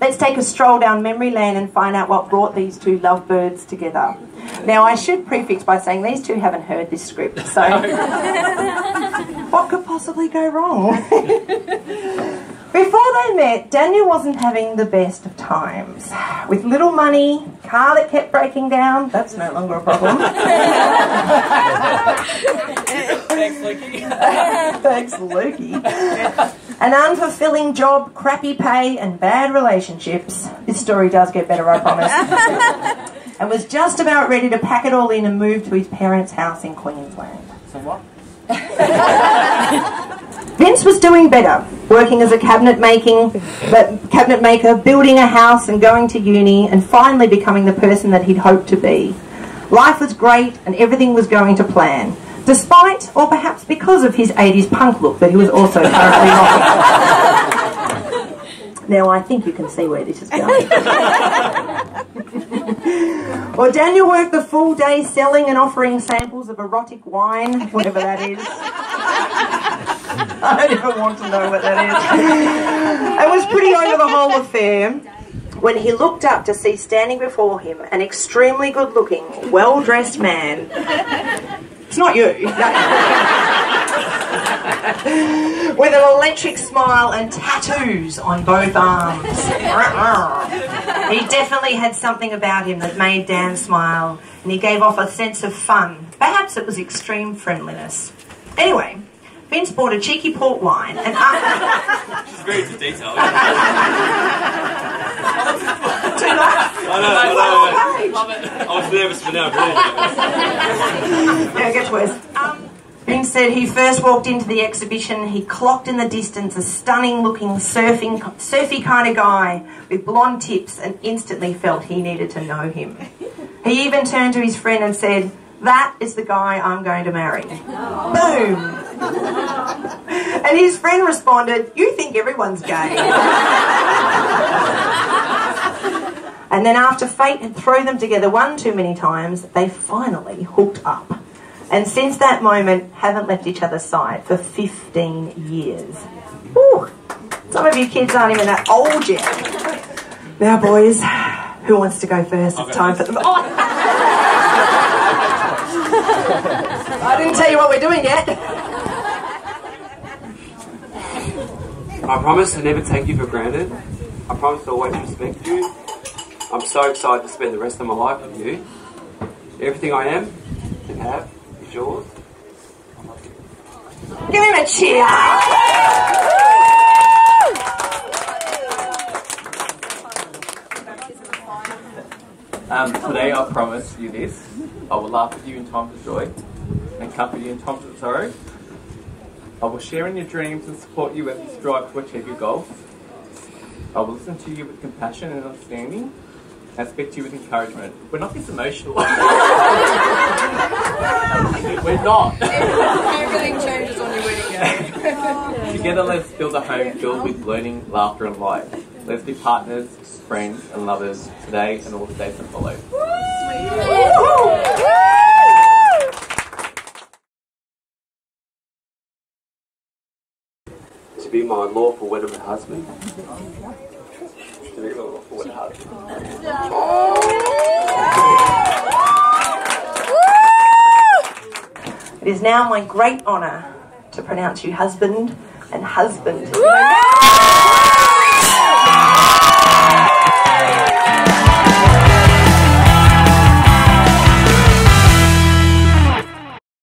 Let's take a stroll down memory lane and find out what brought these two lovebirds together. Now, I should prefix by saying these two haven't heard this script, so what could possibly go wrong? Before they met, Daniel wasn't having the best of times. With little money, car that kept breaking down, that's no longer a problem. Thanks, Lukey. Thanks, Lukey. An unfulfilling job, crappy pay, and bad relationships. This story does get better, I promise. and was just about ready to pack it all in and move to his parents' house in Queensland. So what? Vince was doing better, working as a cabinet making, but cabinet maker, building a house and going to uni, and finally becoming the person that he'd hoped to be. Life was great, and everything was going to plan, despite, or perhaps because of his 80s punk look that he was also currently rocking. now I think you can see where this is going. well, Daniel worked the full day selling and offering samples of erotic wine, whatever that is. I don't even want to know what that is. I was pretty over the whole affair when he looked up to see standing before him an extremely good looking, well dressed man. It's not you. With an electric smile and tattoos on both arms. he definitely had something about him that made Dan smile, and he gave off a sense of fun. Perhaps it was extreme friendliness. Anyway, Vince bought a cheeky port wine and uh, She's very into detail. too much. I know, I know, I know. I was nervous for now, really nervous. Yeah, it gets worse. Um, Vince said he first walked into the exhibition, he clocked in the distance a stunning looking surfing, surfy kind of guy with blonde tips and instantly felt he needed to know him. He even turned to his friend and said, that is the guy I'm going to marry. Boom. And his friend responded, You think everyone's gay. And then after fate had thrown them together one too many times, they finally hooked up. And since that moment, haven't left each other's side for 15 years. Whew. Some of you kids aren't even that old yet. Now, boys, who wants to go first? It's time for the... Oh. I didn't tell you what we're doing yet. I promise to never take you for granted. I promise to always respect you. I'm so excited to spend the rest of my life with you. Everything I am and have is yours. Give him a cheer. Um, today I promise you this. I will laugh with you in times of joy and comfort you in times of sorrow. I will share in your dreams and support you as you strive to achieve your goals. I will listen to you with compassion and understanding and speak to you with encouragement. We're not this emotional. We're not. Everything changes on your wedding day. Together, let's build a home filled with learning, laughter, and light. Let's be partners, friends, and lovers today and all the days that follow. To be my lawful wedded husband. It is now my great honour to pronounce you husband and husband.